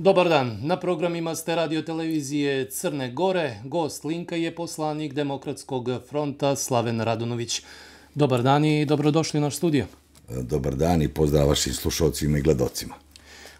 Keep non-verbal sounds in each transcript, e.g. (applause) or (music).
Dobar dan. Na programima ste radio televizije Crne Gore. Gost Linka je poslanik Demokratskog fronta Slaven Radonović. Dobar dan i dobrodošli u naš studio. Dobar dan i pozdrav vašim slušalcima i gledocima.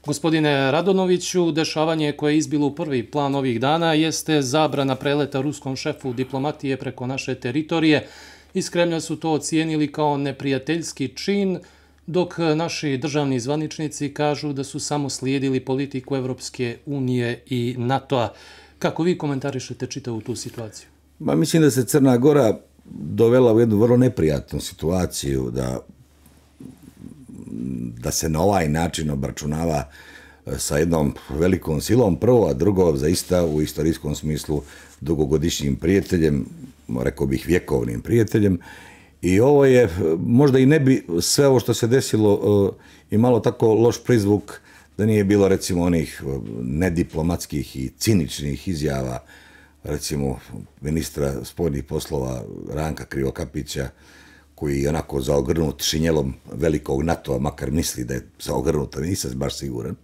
Gospodine Radonoviću, dešavanje koje je izbilo u prvi plan ovih dana jeste zabrana preleta ruskom šefu diplomatije preko naše teritorije. Iz Kremlja su to ocijenili kao neprijateljski čin, dok eh, naši državni zvaničnici kažu da su samo slijedili politiku Evropske unije i NATO-a. Kako vi komentarišete čitavu tu situaciju? Ma, mislim da se Crna Gora dovela u jednu vrlo neprijatnu situaciju da da se na ovaj način obračunava eh, sa jednom velikom silom prvo, a drugo zaista u istorijskom smislu dugogodišnjim prijateljem, rekao bih vjekovnim prijateljem. I ovo je, možda i ne bi sve ovo što se desilo e, uh, imalo tako loš prizvuk da nije bilo recimo onih e, nediplomatskih i ciničnih izjava recimo ministra spojnih poslova Ranka Krivokapića, koji je onako zaogrnut šinjelom velikog NATO-a, makar misli da je zaogrnut, ali nisam baš siguran,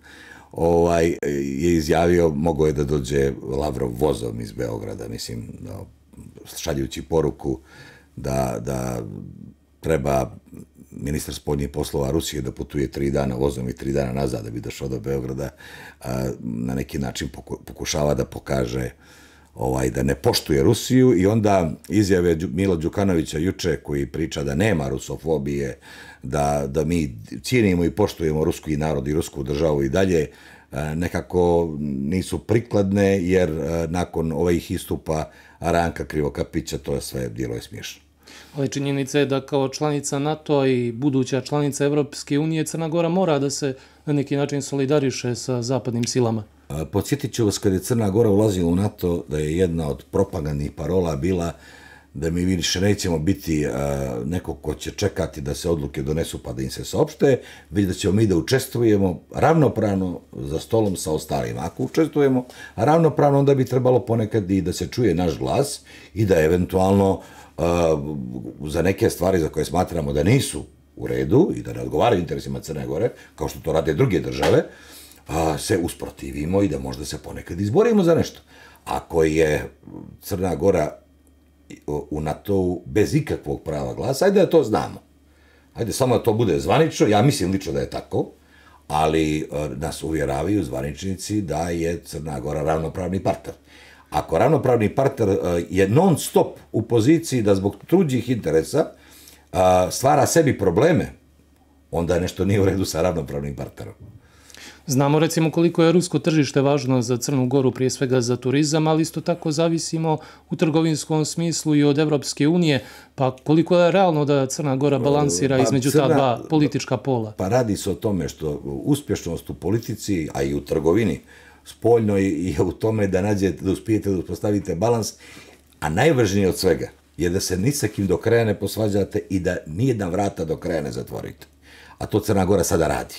ovaj, je izjavio, mogo je da dođe Lavrov vozom iz Beograda, mislim, no, šaljući poruku da, da treba ministar spodnjih poslova Rusije da putuje tri dana vozom i tri dana nazad da bi došao do Beograda, a, na neki način pokušava da pokaže ovaj da ne poštuje Rusiju i onda izjave Mila Đukanovića juče koji priča da nema rusofobije, da, da mi cijenimo i poštujemo ruski narod i rusku državu i dalje, nekako nisu prikladne jer nakon ovih istupa Ranka Krivokapića to je sve bilo je smiješno. Ali činjenica je da kao članica NATO i buduća članica Evropske unije Crna Gora mora da se na neki način solidariše sa zapadnim silama. Podsjetit ću vas kad je Crna Gora ulazila u NATO da je jedna od propagandnih parola bila da mi više nećemo biti neko ko će čekati da se odluke donesu pa da im se saopšte, već da ćemo mi da učestvujemo ravnopravno za stolom sa ostalima. Ako učestvujemo ravnopravno, onda bi trebalo ponekad i da se čuje naš glas i da eventualno za neke stvari za koje smatramo da nisu u redu i da ne odgovaraju interesima Crne Gore, kao što to rade druge države, a, se usprotivimo i da možda se ponekad izborimo za nešto. Ako je Crna Gora u NATO bez ikakvog prava glasa, ajde da to znamo. Ajde samo da to bude zvanično, ja mislim lično da je tako, ali e, nas uvjeravaju zvaničnici da je Crna Gora ravnopravni partner. Ako ravnopravni partner je non stop u poziciji da zbog truđih interesa stvara sebi probleme, onda nešto nije u redu sa ravnopravnim partnerom. Znamo recimo koliko je rusko tržište važno za Crnu Goru, prije svega za turizam, ali isto tako zavisimo u trgovinskom smislu i od Evropske unije. Pa koliko je realno da Crna Gora balansira pa, između crna, ta dva politička pola? Pa radi se o tome što uspješnost u politici, a i u trgovini, spoljno je u tome da nađete, da uspijete da postavite balans, a najvažnije od svega je da se ni sa kim do kraja ne posvađate i da nijedan vrata do kraja ne zatvorite. A to Crna Gora sada radi.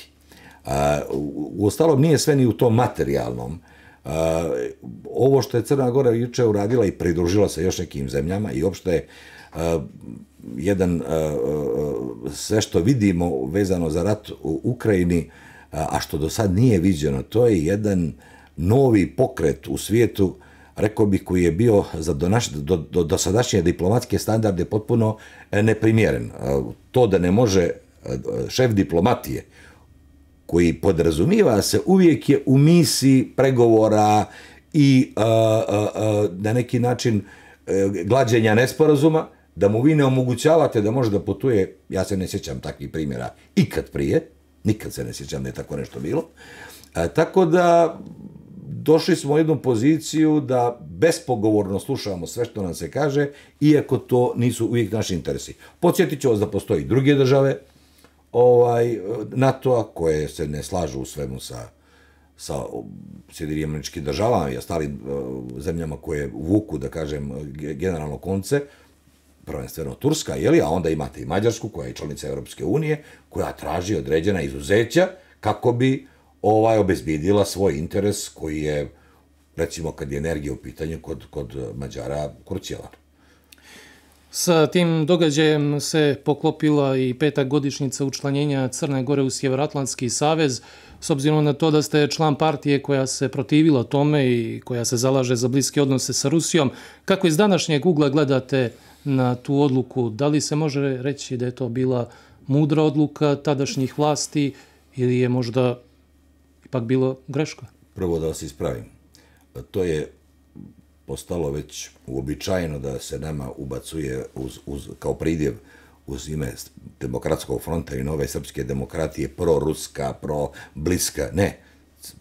U ostalom nije sve ni u tom materijalnom. Ovo što je Crna Gora juče uradila i pridružila se još nekim zemljama i opšte je jedan sve što vidimo vezano za rat u Ukrajini, a što do sad nije viđeno, to je jedan novi pokret u svijetu, rekao bih, koji je bio za do, naš, do, do, do sadašnje diplomatske standarde potpuno e, neprimjeren. E, to da ne može e, šef diplomatije koji podrazumiva se uvijek je u misiji pregovora i a, a, a, na neki način a, glađenja nesporazuma, da mu vi ne omogućavate da može da putuje, ja se ne sjećam takvih primjera, ikad prije, nikad se ne sjećam da je tako nešto bilo, a, tako da došli smo u jednu poziciju da bespogovorno slušamo sve što nam se kaže, iako to nisu uvijek naši interesi. Podsjetit ću vas da postoji druge države, ovaj NATO-a koje se ne slažu u svemu sa sa Sjedinim američkim državama i ostalim uh, zemljama koje vuku, da kažem, generalno konce, prvenstveno Turska, jeli, a onda imate i Mađarsku, koja je članica Europske unije, koja traži određena izuzeća kako bi ovaj obezbijedila svoj interes koji je, recimo, kad je energija u pitanju kod, kod Mađara, krucijalan. Sa tim događajem se poklopila i peta godišnjica učlanjenja Crne Gore u Sjeveroatlantski savez, s obzirom na to da ste član partije koja se protivila tome i koja se zalaže za bliske odnose sa Rusijom. Kako iz današnjeg ugla gledate na tu odluku? Da li se može reći da je to bila mudra odluka tadašnjih vlasti ili je možda ipak bilo greška? Prvo da vas ispravim. To je postalo već uobičajeno da se nama ubacuje uz, uz, kao pridjev uz ime Demokratskog fronta i nove srpske demokratije pro-ruska, pro-bliska. Ne,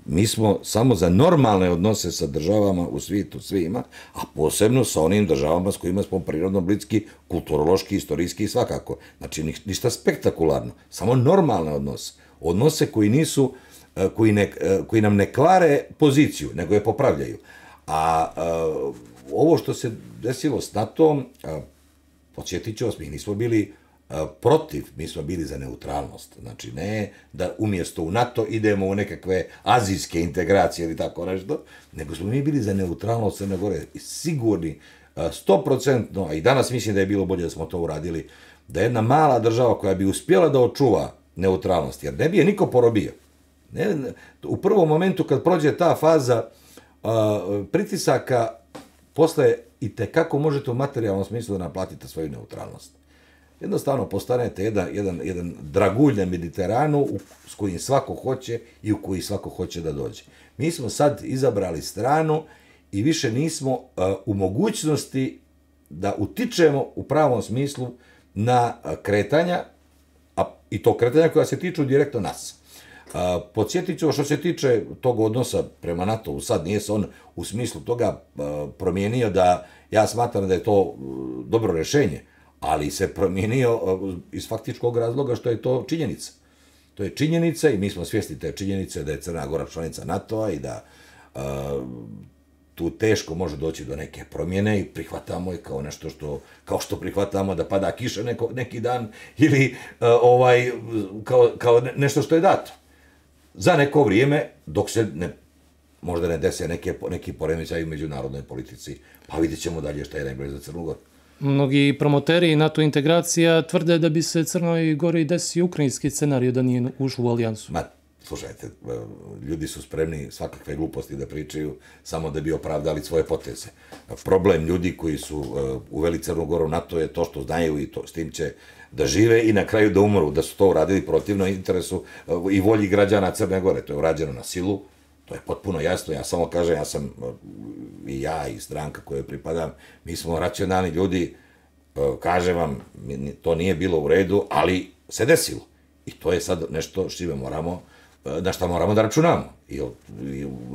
mi smo samo za normalne odnose sa državama u svijetu svima, a posebno sa onim državama s kojima smo prirodno bliski, kulturološki, istorijski i svakako. Znači, ništa spektakularno, samo normalne odnose. Odnose koji nisu, uh, Eh, koji, ne, eh, koji nam ne klare poziciju, nego je popravljaju. A, a ovo što se desilo s NATO-om, podsjetit ću vas, mi nismo bili protiv, mi smo bili za neutralnost. Znači, ne da umjesto u NATO idemo u nekakve azijske integracije ili tako nešto, nego smo mi bili za neutralnost Crne Gore. I sigurni, stoprocentno, a i danas mislim da je bilo bolje da smo to uradili, da jedna mala država koja bi uspjela da očuva neutralnost, jer ne bi je niko porobio. Ne, u prvom momentu kad prođe ta faza, pritisaka posle i te kako možete u materijalnom smislu da naplatite svoju neutralnost. Jednostavno postanete jedan, jedan, jedan dragulj na Mediteranu u, s kojim svako hoće i u koji svako hoće da dođe. Mi smo sad izabrali stranu i više nismo uh, u mogućnosti da utičemo u pravom smislu na kretanja, a, i to kretanja koja se tiču direktno nas. Podsjetit ću što se tiče tog odnosa prema NATO-u, sad nije se on u smislu toga promijenio da ja smatram da je to e, dobro rešenje, ali se promijenio e, iz faktičkog razloga što je to činjenica. To je činjenica i mi smo svjesni te činjenice da je Crna Gora članica NATO-a i da e, tu teško može doći do neke promjene i prihvatamo je kao nešto što kao što prihvatamo da pada kiša neko, neki dan ili ovaj kao, kao nešto što je dato za neko vrijeme, dok se ne, možda ne dese neke, neki poremećaj u međunarodnoj politici, pa vidjet ćemo dalje šta je najbolje za Crnu Goru. Mnogi promoteri NATO integracija tvrde da bi se Crnoj Gori desi ukrajinski scenarij da nije ušlo u alijansu. Ma, slušajte, ljudi su spremni svakakve gluposti da pričaju samo da bi opravdali svoje poteze. Problem ljudi koji su uh, uveli Crnu Goru NATO je to što znaju i to, s tim će da žive i na kraju da umru, da su to uradili protivno interesu eh, i volji građana Crne Gore. To je urađeno na silu, to je potpuno jasno. Ja samo kažem, ja sam eh, i ja i stranka koje pripadam, mi smo racionalni ljudi, eh, kažem vam, to nije bilo u redu, ali se desilo. I to je sad nešto što moramo, na šta moramo da računamo. I,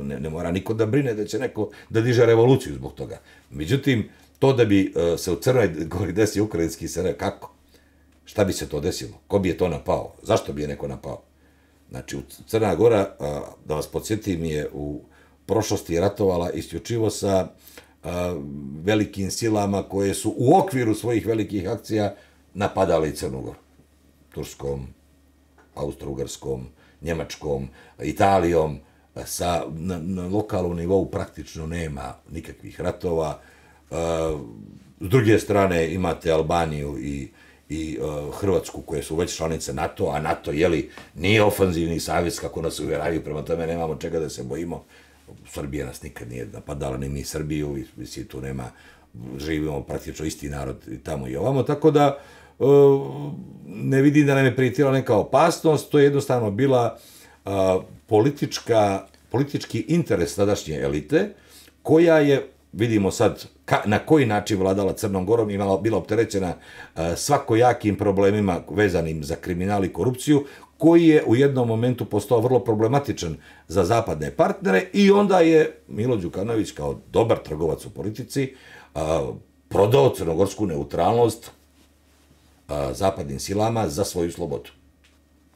ne, ne mora niko da brine da će neko da diže revoluciju zbog toga. Međutim, to da bi se u Crnoj Gori desi ukrajinski scenarij, kako? Šta bi se to desilo? Ko bi je to napao? Zašto bi je neko napao? Znači, Crna Gora, da vas podsjetim, je u prošlosti ratovala isključivo sa velikim silama koje su u okviru svojih velikih akcija napadali Crnu Goru. Turskom, Austro-Ugarskom, Njemačkom, Italijom, sa, na, na lokalnom nivou praktično nema nikakvih ratova. S druge strane imate Albaniju i i uh, Hrvatsku koje su već članice NATO, a NATO je li nije ofanzivni savez kako nas uvjeravaju, prema tome nemamo čega da se bojimo. Srbija nas nikad nije napadala, ni mi Srbiju, i svi tu nema, živimo praktično isti narod i tamo i ovamo, tako da uh, ne vidim da nam je prijetila neka opasnost, to je jednostavno bila uh, politička, politički interes tadašnje elite, koja je vidimo sad ka, na koji način vladala Crnom Gorom, imala bila opterećena e, svakojakim problemima vezanim za kriminal i korupciju, koji je u jednom momentu postao vrlo problematičan za zapadne partnere i onda je Milo Đukanović kao dobar trgovac u politici uh, prodao crnogorsku neutralnost uh, zapadnim silama za svoju slobodu.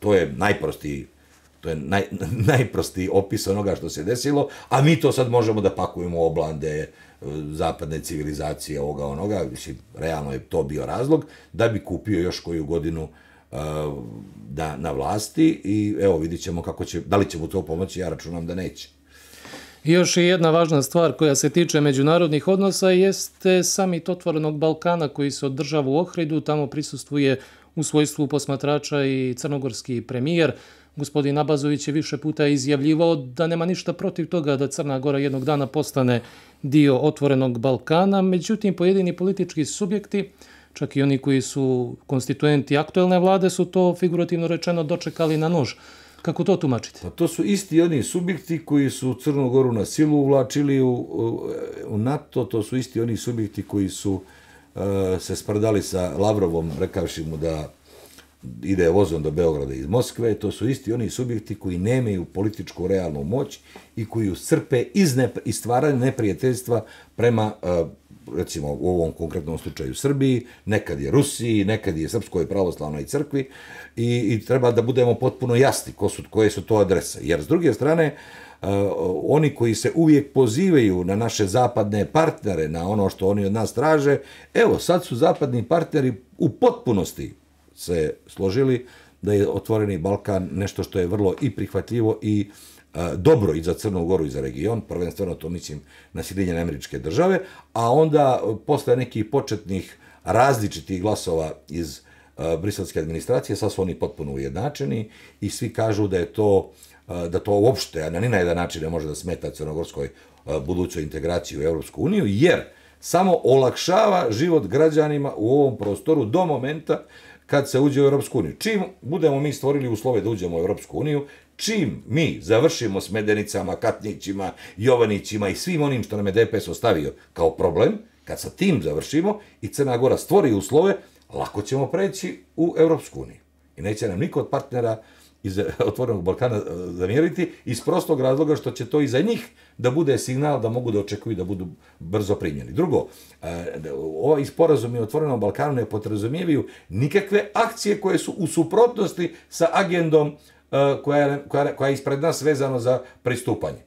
To je najprostiji To je naj, (laughs) najprostiji opis onoga što se desilo, a mi to sad možemo da pakujemo u oblande e, zapadne civilizacije ovoga onoga, mislim, realno je to bio razlog, da bi kupio još koju godinu uh, da, na vlasti i evo vidit ćemo kako će, da li će mu to pomoći, ja računam da neće. Još je jedna važna stvar koja se tiče međunarodnih odnosa jeste samit Otvorenog Balkana koji se održava u Ohridu. Tamo prisustuje u svojstvu posmatrača i crnogorski premijer. Gospodin Abazović je više puta izjavljivao da nema ništa protiv toga da Crna Gora jednog dana postane dio Otvorenog Balkana. Međutim, pojedini politički subjekti, čak i oni koji su konstituenti aktuelne vlade, su to figurativno rečeno dočekali na nož. Kako to tumačite? Pa to su isti oni subjekti koji su Crnu Goru na silu uvlačili u, u NATO, to su isti oni subjekti koji su uh, se sprdali sa Lavrovom, rekavši mu da ide vozom do Beograda iz Moskve, to su isti oni subjekti koji nemaju političku realnu moć i koji crpe iz, ne, iz stvaranja neprijateljstva prema e, recimo u ovom konkretnom slučaju Srbiji, nekad je Rusiji, nekad je Srpskoj pravoslavnoj crkvi i, i treba da budemo potpuno jasni ko su, koje su to adrese. Jer s druge strane, uh, oni koji se uvijek pozivaju na naše zapadne partnere, na ono što oni od nas traže, evo sad su zapadni partneri u potpunosti se složili da je otvoreni Balkan nešto što je vrlo i prihvatljivo i uh, dobro i za Crnu Goru i za region, prvenstveno to mislim na Sjedinjene američke države, a onda posle nekih početnih različitih glasova iz e, briselske administracije, sad su oni potpuno ujednačeni i svi kažu da je to e, da to uopšte, a na ni na jedan način ne može da smeta crnogorskoj budućoj integraciji u Evropsku uniju, jer samo olakšava život građanima u ovom prostoru do momenta kad se uđe u Europsku uniju. Čim budemo mi stvorili uslove da uđemo u Europsku uniju, čim mi završimo s Medenicama, Katnićima, Jovanićima i svim onim što nam je DPS ostavio kao problem, kad sa tim završimo i Crna Gora stvori uslove, lako ćemo preći u Europsku uniju. I neće nam niko od partnera iz otvorenog Balkana e, zamjeriti iz prostog razloga što će to i za njih da bude signal da mogu da očekuju da budu brzo primjeni. Drugo, e, ova ovaj sporazum i otvorenom Balkanu ne potrazumijevaju nikakve akcije koje su u suprotnosti sa agendom e, koja je, koja, koja je ispred nas vezano za pristupanje.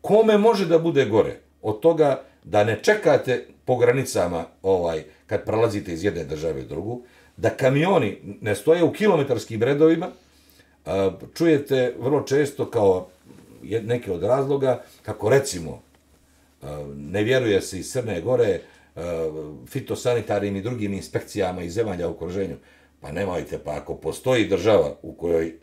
Kome može da bude gore od toga da ne čekate po granicama ovaj kad prelazite iz jedne države u drugu, da kamioni ne stoje u kilometarskim redovima, čujete vrlo često kao neke od razloga, kako recimo ne vjeruje se iz Crne Gore fitosanitarnim i drugim inspekcijama iz zemalja u okruženju. Pa nemojte, pa ako postoji država u kojoj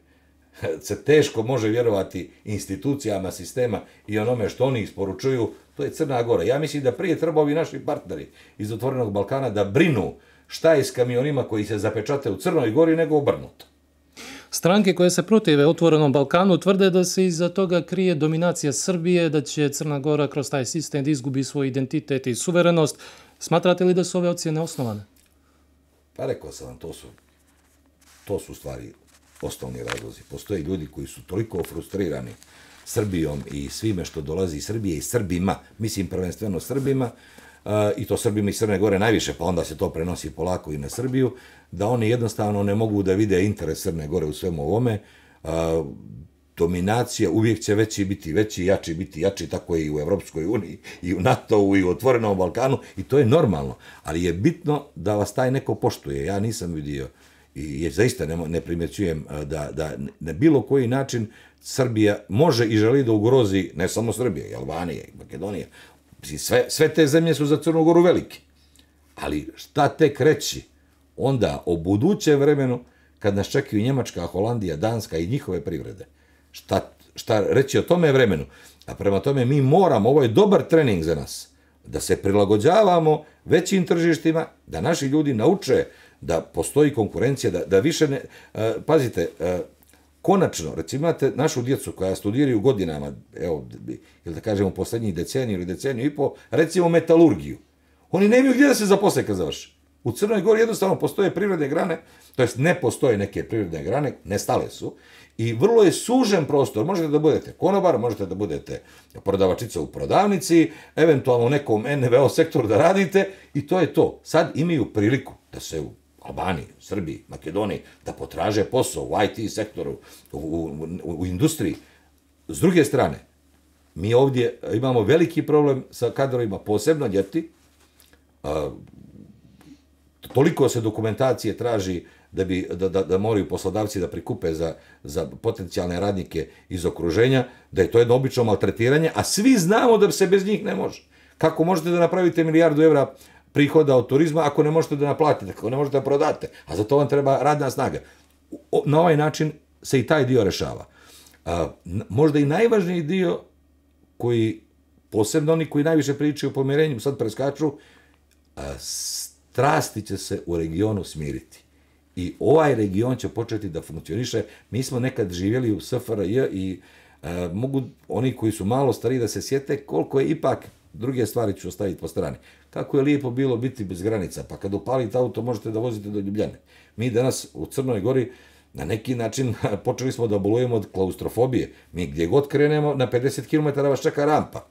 se teško može vjerovati institucijama sistema i onome što oni isporučuju, to je Crna Gora. Ja mislim da prije treba ovi naši partneri iz Otvorenog Balkana da brinu šta je s kamionima koji se zapečate u Crnoj Gori nego obrnuto. Stranke koje se protive Otvorenom Balkanu tvrde da se iza toga krije dominacija Srbije, da će Crna Gora kroz taj sistem izgubi svoj identitet i suverenost. Smatrate li da su ove ocjene osnovane? Pa rekao sam vam, to su, to su stvari osnovni razlozi. Postoje ljudi koji su toliko frustrirani Srbijom i svime što dolazi iz Srbije i Srbima, mislim prvenstveno Srbima, uh, i to Srbima i Crne Gore najviše, pa onda se to prenosi polako i na Srbiju, da oni jednostavno ne mogu da vide interes Crne Gore u svemu ovome. A, dominacija uvijek će veći biti veći, jači biti jači, tako je i u Evropskoj uniji, i u NATO-u, i u otvorenom Balkanu, i to je normalno. Ali je bitno da vas taj neko poštuje. Ja nisam vidio i je zaista ne, ne primjećujem da, da na bilo koji način Srbija može i želi da ugrozi ne samo Srbije, i Albanije, i Makedonija. Sve, sve te zemlje su za Crnogoru velike. Ali šta tek reći onda o budućem vremenu kad nas čekaju Njemačka, Holandija, Danska i njihove privrede? Šta, šta reći o tome vremenu? A prema tome mi moramo, ovo je dobar trening za nas, da se prilagođavamo većim tržištima, da naši ljudi nauče da postoji konkurencija, da, da više ne... Uh, pazite, uh, konačno, recimo imate našu djecu koja studiraju godinama, evo, ili da kažemo poslednjih deceniju ili deceniju i po, recimo metalurgiju. Oni nemaju gdje da se zaposle kad završi. U Crnoj Gori jednostavno postoje privredne grane, to jest ne postoje neke privredne grane, nestale su, i vrlo je sužen prostor. Možete da budete konobar, možete da budete prodavačica u prodavnici, eventualno u nekom NVO sektoru da radite, i to je to. Sad imaju priliku da se u Albaniji, Srbiji, Makedoniji, da potraže posao u IT sektoru, u, u, u industriji. S druge strane, mi ovdje imamo veliki problem sa kadrovima, posebno ljeti. Toliko se dokumentacije traži da, bi, da, da, da moraju poslodavci da prikupe za, za potencijalne radnike iz okruženja, da je to jedno obično maltretiranje, a svi znamo da se bez njih ne može. Kako možete da napravite milijardu evra prihoda od turizma ako ne možete da naplatite, ako ne možete da prodate, a za to vam treba radna snaga. Na ovaj način se i taj dio rešava. A, možda i najvažniji dio koji, posebno oni koji najviše pričaju o pomirenju, sad preskaču, a, strasti će se u regionu smiriti. I ovaj region će početi da funkcioniše. Mi smo nekad živjeli u SFRJ i e, mogu oni koji su malo stari da se sjete koliko je ipak druge stvari ću ostaviti po strani. Kako je lijepo bilo biti bez granica, pa kad upalite auto možete da vozite do Ljubljane. Mi danas u Crnoj Gori na neki način (laughs) počeli smo da bolujemo od klaustrofobije. Mi gdje god krenemo, na 50 km vas čeka rampa.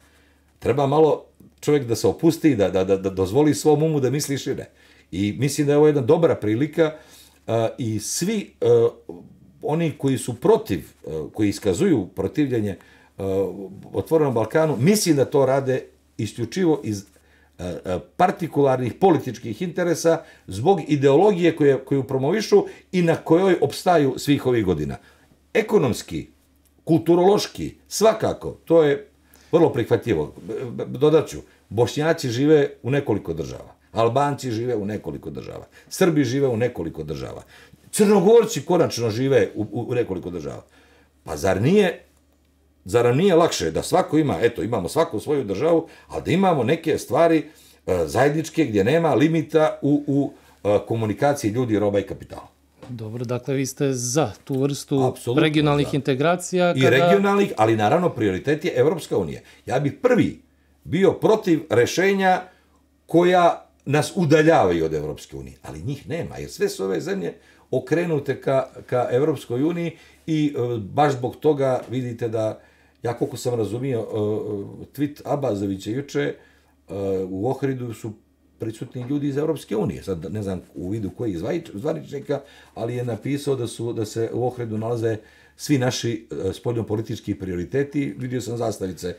Treba malo čovjek da se opusti, da, da, da, da dozvoli svom umu da misli šire. I mislim da je ovo jedna dobra prilika uh, i svi uh, oni koji su protiv, uh, koji iskazuju protivljenje uh, otvorenom Balkanu, mislim da to rade isključivo iz partikularnih političkih interesa zbog ideologije koje, koju promovišu i na kojoj obstaju svih ovih godina. Ekonomski, kulturološki, svakako, to je vrlo prihvatljivo. Dodaću, Bošnjaci žive u nekoliko država. Albanci žive u nekoliko država. Srbi žive u nekoliko država. Crnogorci konačno žive u, u nekoliko država. Pa zar nije Zar nije lakše da svako ima, eto, imamo svaku svoju državu, ali da imamo neke stvari e, zajedničke gdje nema limita u, u e, komunikaciji ljudi, roba i kapitala. Dobro, dakle, vi ste za tu vrstu Absolutno regionalnih za. integracija. Kada... I regionalnih, ali naravno prioritet je Evropska unija. Ja bih prvi bio protiv rešenja koja nas udaljavaju od Evropske unije, ali njih nema, jer sve su ove zemlje okrenute ka, ka Evropskoj uniji i e, baš zbog toga vidite da Ja koliko sam razumio, uh, tweet Abazovića juče, uh, u Ohridu su prisutni ljudi iz Europske unije. Sad ne znam u vidu koji zvaničnika, ali je napisao da su da se u Ohridu nalaze svi naši uh, spoljno politički prioriteti. Vidio sam zastavice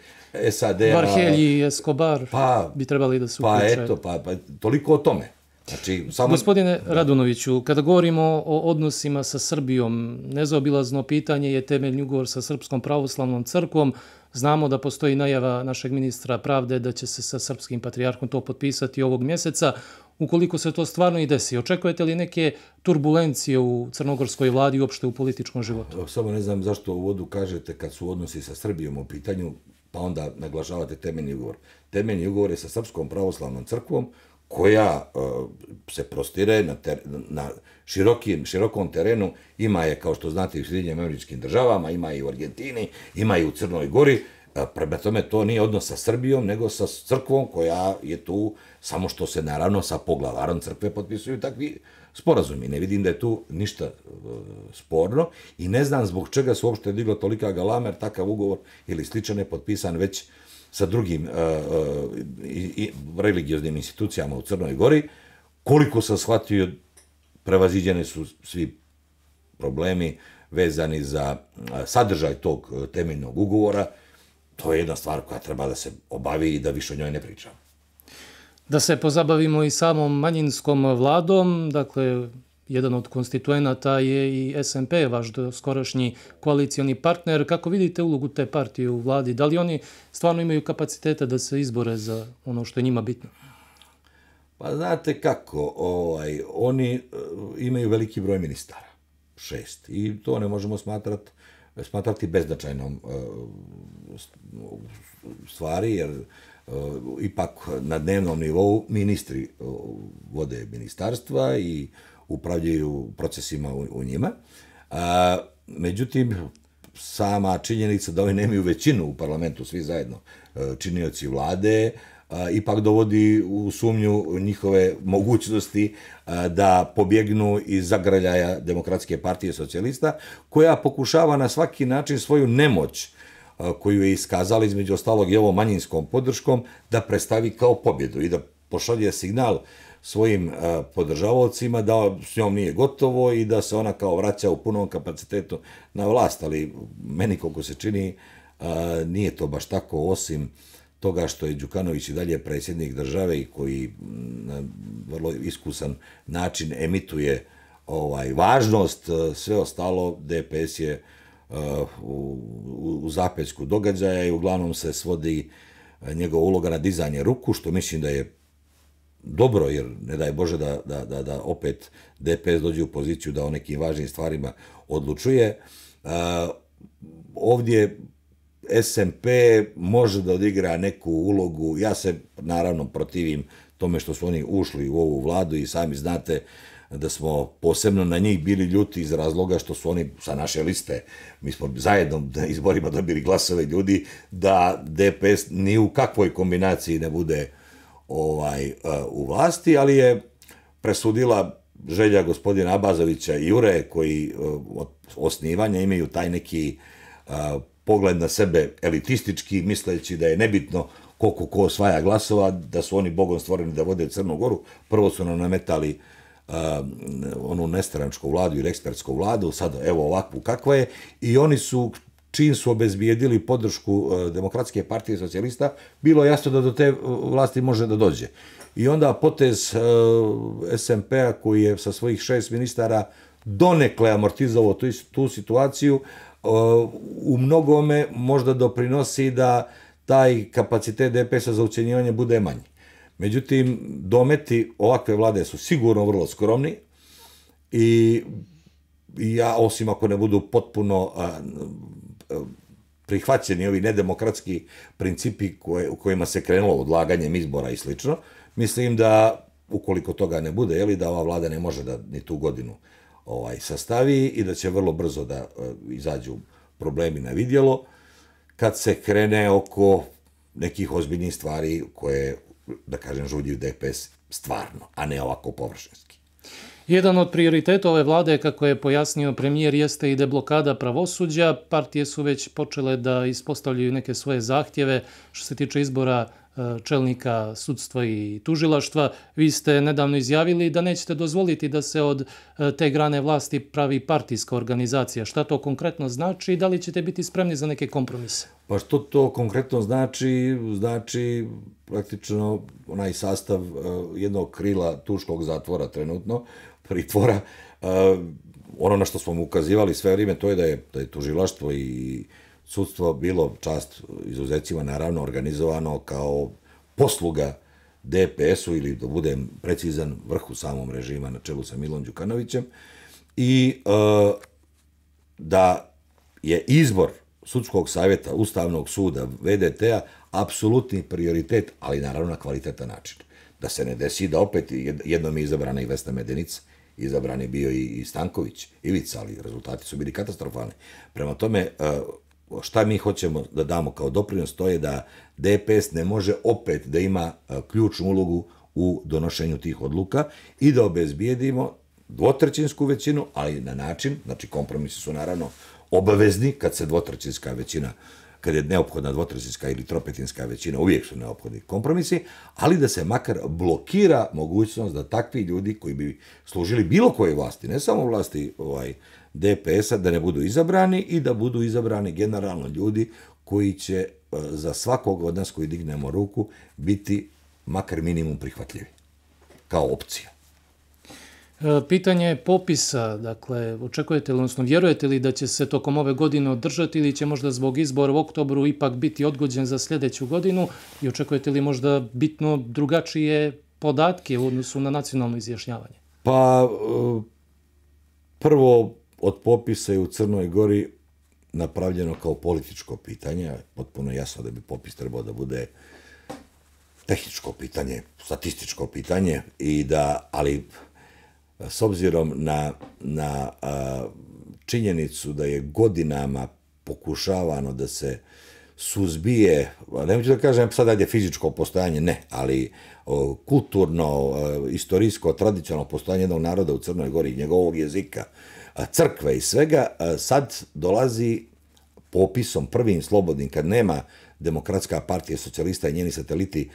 SAD. Varhelji i Escobar pa, bi trebali da su Pa eto, pa, pa toliko o tome. Znači, samo... Gospodine Radunoviću, kada govorimo o odnosima sa Srbijom, nezaobilazno pitanje je temeljni ugovor sa Srpskom pravoslavnom crkvom. Znamo da postoji najava našeg ministra pravde da će se sa srpskim patrijarhom to potpisati ovog mjeseca. Ukoliko se to stvarno i desi, očekujete li neke turbulencije u crnogorskoj vladi i uopšte u političkom životu? Samo ne znam zašto u vodu kažete kad su odnosi sa Srbijom u pitanju, pa onda naglašavate temeljni ugovor. Temeljni ugovor je sa Srpskom pravoslavnom crkvom, koja uh, se prostire na, ter, na širokim, širokom terenu, ima je, kao što znate, u Sjedinjim američkim državama, ima i u Argentini, ima i u Crnoj Gori, e, prema tome to nije odnos sa Srbijom, nego sa crkvom koja je tu, samo što se naravno sa poglavarom crkve potpisuju takvi sporazumi. Ne vidim da je tu ništa e, sporno i ne znam zbog čega se uopšte diglo tolika galamer, takav ugovor ili sličan je potpisan već sa drugim uh, uh, i, religioznim institucijama u Crnoj Gori, koliko sam shvatio, prevaziđene su svi problemi vezani za e, sadržaj tog temeljnog ugovora, to je jedna stvar koja treba da se obavi i da više o njoj ne pričam. Da se pozabavimo i samom manjinskom vladom, dakle, jedan od konstituenata je i SMP, vaš skorašnji koalicioni partner. Kako vidite ulogu te partije u vladi? Da li oni stvarno imaju kapaciteta da se izbore za ono što je njima bitno? Pa znate kako, ovaj, oni e, imaju veliki broj ministara, šest, i to ne možemo smatrati smatrati beznačajnom uh, stvari, jer uh, ipak na dnevnom nivou ministri uh, vode ministarstva i uh, upravljaju procesima u, u njima. A, međutim, sama činjenica da oni nemaju većinu u parlamentu, svi zajedno, e, činioci vlade, a, ipak dovodi u sumnju njihove mogućnosti a, da pobjegnu iz zagraljaja Demokratske partije socijalista, koja pokušava na svaki način svoju nemoć koju je iskazala između ostalog i ovom manjinskom podrškom, da predstavi kao pobjedu i da pošalje signal uh, svojim e, uh, podržavalcima da s njom nije gotovo i da se ona kao vraća u punom kapacitetu na vlast, ali meni koliko se čini uh, nije to baš tako osim toga što je Đukanović i dalje predsjednik države i koji na vrlo iskusan način emituje ovaj važnost, e, sve ostalo DPS je u, u, u događaja i uglavnom se svodi njegova uloga na dizanje ruku, što mislim da je dobro, jer ne daj Bože da, da, da, da opet DPS dođe u poziciju da o nekim važnim stvarima odlučuje. Uh, ovdje SMP može da odigra neku ulogu, ja se naravno protivim tome što su oni ušli u ovu vladu i sami znate da smo posebno na njih bili ljuti iz razloga što su oni sa naše liste, mi smo zajedno na izborima dobili glasove ljudi, da DPS ni u kakvoj kombinaciji ne bude ovaj e, u vlasti, ali je presudila želja gospodina Abazovića i Jure, koji e, od osnivanja imaju taj neki e, pogled na sebe elitistički, misleći da je nebitno koliko ko osvaja glasova, da su oni bogom stvoreni da vode Crnu Goru. Prvo su nam nametali uh, onu nestranačku vladu ili ekspertsku vladu, sad evo ovakvu kakva je, i oni su, čim su obezbijedili podršku e, Demokratske partije socijalista, bilo jasno da do te vlasti može da dođe. I onda potez e, SMP-a koji je sa svojih šest ministara donekle amortizovao tu, tu situaciju, e, u mnogome možda doprinosi da taj kapacitet DPS-a za ucenjivanje bude manji. Međutim, dometi ovakve vlade su sigurno vrlo skromni i ja, osim ako ne budu potpuno a, prihvaćeni ovi nedemokratski principi koje, u kojima se krenulo odlaganjem izbora i slično, mislim da ukoliko toga ne bude, jeli, da ova vlada ne može da ni tu godinu ovaj sastavi i da će vrlo brzo da uh, izađu problemi na vidjelo kad se krene oko nekih ozbiljnih stvari koje da kažem, žuljuju DPS stvarno, a ne ovako površinski. Jedan od prioriteta ove vlade, kako je pojasnio premijer, jeste i deblokada pravosuđa. Partije su već počele da ispostavljaju neke svoje zahtjeve što se tiče izbora e, čelnika sudstva i tužilaštva. Vi ste nedavno izjavili da nećete dozvoliti da se od e, te grane vlasti pravi partijska organizacija. Šta to konkretno znači i da li ćete biti spremni za neke kompromise? Pa što to konkretno znači? Znači praktično onaj sastav e, jednog krila tuškog zatvora trenutno, pritvora. E, ono na što smo mu ukazivali sve vrijeme, to je da je, da je tužilaštvo i sudstvo bilo čast izuzecima naravno organizovano kao posluga DPS-u ili da budem precizan vrhu samom režima na čelu sa Milom Đukanovićem i e, da je izbor sudskog savjeta, Ustavnog suda, VDT-a apsolutni prioritet, ali naravno na kvalitetan način. Da se ne desi da opet jednom je izabrana i Vesna Medenica, izabran je bio i Stanković, Ivica, ali rezultati su bili katastrofalni. Prema tome, eh, šta mi hoćemo da damo kao doprinos, to je da DPS ne može opet da ima eh, ključnu ulogu u donošenju tih odluka i da obezbijedimo dvotrećinsku većinu, ali na način, znači kompromisi su naravno obavezni kad se dvotrećinska većina kad je neophodna dvotrećinska ili tropetinska većina, uvijek su neophodni kompromisi, ali da se makar blokira mogućnost da takvi ljudi koji bi služili bilo koje vlasti, ne samo vlasti ovaj, DPS-a da ne budu izabrani i da budu izabrani generalno ljudi koji će eh, za svakog od nas koji dignemo ruku biti makar minimum prihvatljivi kao opcija. E, pitanje popisa, dakle, očekujete li, odnosno vjerujete li da će se tokom ove godine održati ili će možda zbog izbora u oktobru ipak biti odgođen za sljedeću godinu i očekujete li možda bitno drugačije podatke u odnosu na nacionalno izjašnjavanje? Pa, e, prvo, od popisa je u Crnoj Gori napravljeno kao političko pitanje, potpuno jasno da bi popis trebao da bude tehničko pitanje, statističko pitanje, i da, ali s obzirom na, na a, činjenicu da je godinama pokušavano da se suzbije, ne da kažem sad je fizičko postojanje, ne, ali o, kulturno, o, istorijsko, tradicionalno postojanje jednog naroda u Crnoj Gori, njegovog jezika, a, crkve i svega, sad dolazi popisom prvim slobodnim, kad nema demokratska partija socijalista i njeni sateliti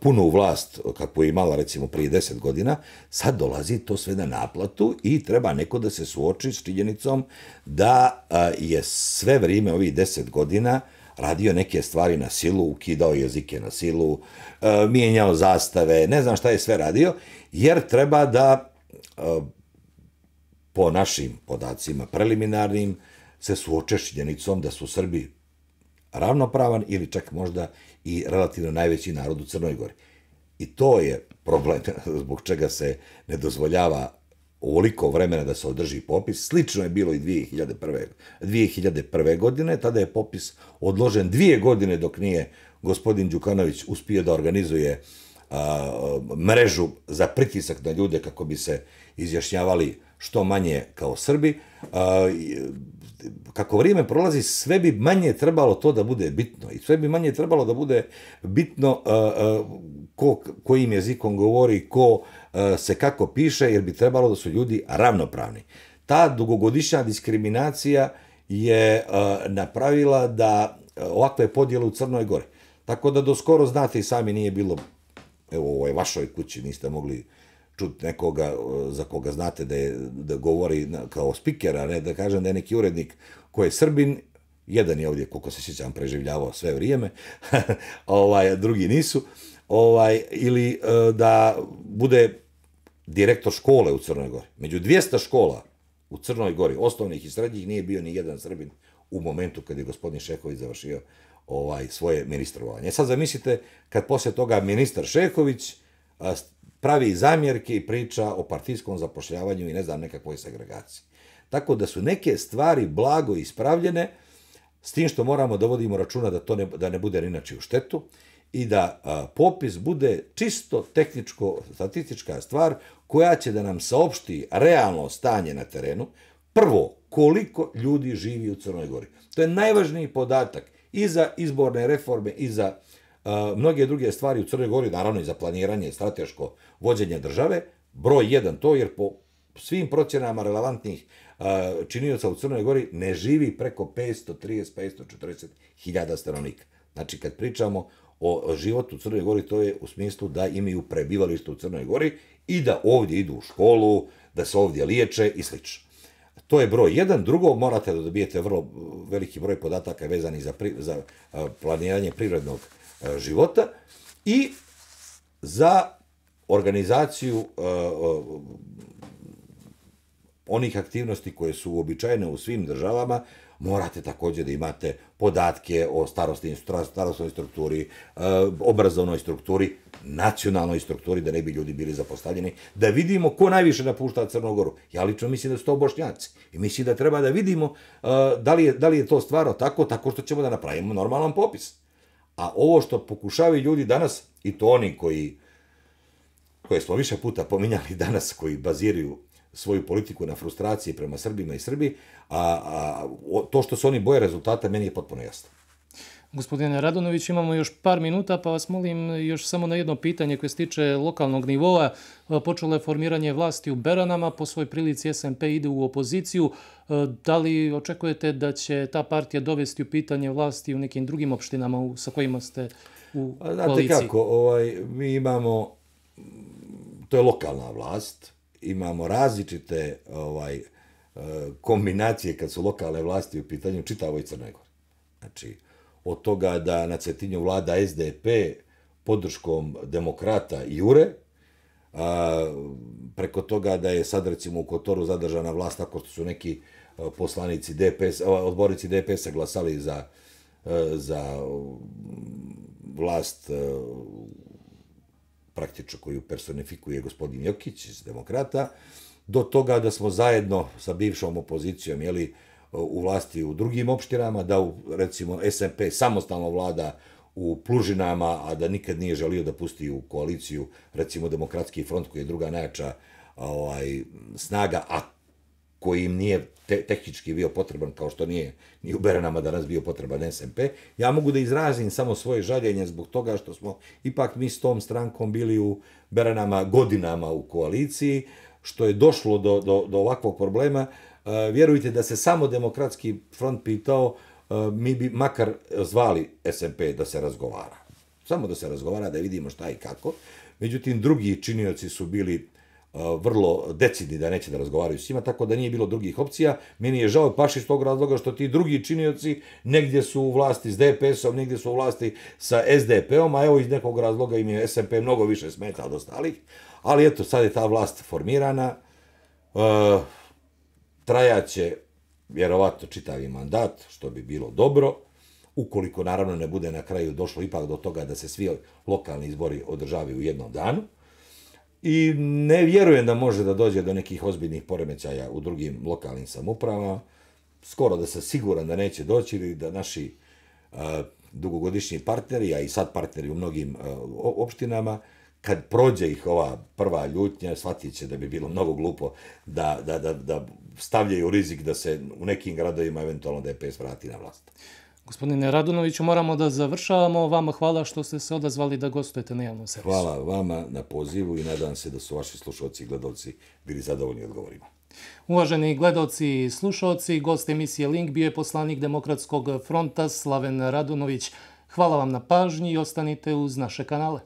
puno u vlast, kako je imala recimo prije deset godina, sad dolazi to sve na naplatu i treba neko da se suoči s činjenicom da je sve vrijeme ovih deset godina radio neke stvari na silu, ukidao jezike na silu, mijenjao zastave, ne znam šta je sve radio, jer treba da po našim podacima preliminarnim, se suoče s činjenicom da su Srbi ravnopravan ili čak možda i relativno najveći narod u Crnoj Gori. I to je problem (laughs) zbog čega se ne dozvoljava ovoliko vremena da se održi popis. Slično je bilo i 2001. 2001. godine, tada je popis odložen dvije godine dok nije gospodin Đukanović uspio da organizuje a, mrežu za pritisak na ljude kako bi se izjašnjavali što manje kao Srbi. A, kako vrijeme prolazi, sve bi manje trebalo to da bude bitno i sve bi manje trebalo da bude bitno a, a, ko, kojim jezikom govori, ko a, se kako piše, jer bi trebalo da su ljudi ravnopravni. Ta dugogodišnja diskriminacija je a, napravila da ovakve podjele u Crnoj Gori. Tako da do skoro znate i sami nije bilo, evo u ovoj vašoj kući niste mogli uh, čuti nekoga za koga znate da, je, da govori kao spikera, ne da kažem da je neki urednik koji je Srbin, jedan je ovdje, koliko se sjećam, preživljavao sve vrijeme, (laughs) ovaj, drugi nisu, ovaj, ili e, da bude direktor škole u Crnoj Gori. Među 200 škola u Crnoj Gori, osnovnih i srednjih, nije bio ni jedan Srbin u momentu kad je gospodin Šeković završio ovaj svoje ministrovanje. E sad zamislite, kad poslije toga ministar Šeković pravi zamjerke i priča o partijskom zapošljavanju i ne znam nekakvoj segregaciji. Tako da su neke stvari blago ispravljene, s tim što moramo da vodimo računa da to ne, da ne bude inače u štetu i da a, popis bude čisto tehničko, statistička stvar koja će da nam saopšti realno stanje na terenu. Prvo, koliko ljudi živi u Crnoj Gori. To je najvažniji podatak i za izborne reforme i za mnoge druge stvari u Crnoj Gori, naravno i za planiranje, strateško vođenje države, broj jedan to, jer po svim procjenama relevantnih činioca u Crnoj Gori ne živi preko 530-540 hiljada stanovnika. Znači, kad pričamo o životu u Crnoj Gori, to je u smislu da imaju prebivalište u Crnoj Gori i da ovdje idu u školu, da se ovdje liječe i sl. To je broj jedan. Drugo, morate da dobijete vrlo veliki broj podataka vezani za, pri, za planiranje privrednog uh, E, života i za organizaciju e, onih aktivnosti koje su uobičajene u svim državama, morate također da imate podatke o starostnoj, starostnoj strukturi, e, obrazovnoj strukturi, nacionalnoj strukturi, da ne bi ljudi bili zapostavljeni, da vidimo ko najviše napušta Crnogoru. Ja lično mislim da su to bošnjaci. I mislim da treba da vidimo da, li je, da li je to stvarno tako, tako što ćemo da napravimo normalan popis. A ovo što pokušavaju ljudi danas, i to oni koji, koje smo više puta pominjali danas, koji baziraju svoju politiku na frustraciji prema Srbima i Srbiji, a, a to što su oni boje rezultata, meni je potpuno jasno. Gospodine Radonović, imamo još par minuta, pa vas molim još samo na jedno pitanje koje se tiče lokalnog nivoa. Počelo je formiranje vlasti u Beranama, po svoj prilici SMP ide u opoziciju. Da li očekujete da će ta partija dovesti u pitanje vlasti u nekim drugim opštinama sa kojima ste u koaliciji? Znate kako, ovaj, mi imamo, to je lokalna vlast, imamo različite ovaj, kombinacije kad su lokalne vlasti u pitanju čitavoj Crnegor. Znači, od toga da na Cetinju vlada SDP podrškom demokrata i Jure, a, preko toga da je sad recimo u Kotoru zadržana vlast tako što su neki poslanici DPS, odbornici DPS-a glasali za, za mm, vlast praktično koju personifikuje gospodin Jokić iz demokrata, do toga da smo zajedno sa bivšom opozicijom, jeli, u vlasti u drugim opštinama, da u, recimo SMP samostalno vlada u Plužinama, a da nikad nije želio da pusti u koaliciju recimo Demokratski front koji je druga najjača ovaj, snaga, a koji im nije te, tehnički bio potreban kao što nije ni u Berenama danas bio potreban SMP. Ja mogu da izrazim samo svoje žaljenje zbog toga što smo ipak mi s tom strankom bili u Berenama godinama u koaliciji, što je došlo do, do, do ovakvog problema, uh, Eh, vjerujte da se samo demokratski front pitao, eh, mi bi makar zvali SMP da se razgovara. Samo da se razgovara, da vidimo šta i kako. Međutim, drugi činioci su bili eh, vrlo decidni da neće da razgovaraju s njima, tako da nije bilo drugih opcija. Meni je žao baš iz tog razloga što ti drugi činioci negdje su u vlasti s DPS-om, negdje su u vlasti sa SDP-om, a evo iz nekog razloga im je SMP mnogo više smeta od ostalih. Ali eto, sad je ta vlast formirana. Uh, trajaće vjerovatno čitavi mandat, što bi bilo dobro, ukoliko naravno ne bude na kraju došlo ipak do toga da se svi lokalni izbori održavaju u jednom danu. I ne vjerujem da može da dođe do nekih ozbiljnih poremećaja u drugim lokalnim samupravama. Skoro da se siguran da neće doći ili da naši a, dugogodišnji partneri, a i sad partneri u mnogim e, a, opštinama, kad prođe ih ova prva ljutnja, shvatit će da bi bilo mnogo glupo da, da, da, da stavljaju rizik da se u nekim gradovima eventualno DPS vrati na vlast. Gospodine Radunoviću, moramo da završavamo. Vama hvala što ste se odazvali da gostujete na javnom servisu. Hvala vama na pozivu i nadam se da su vaši slušalci i gledalci bili zadovoljni odgovorima. Uvaženi gledalci i slušalci, gost emisije Link bio je poslanik Demokratskog fronta Slaven Radunović. Hvala vam na pažnji i ostanite uz naše kanale.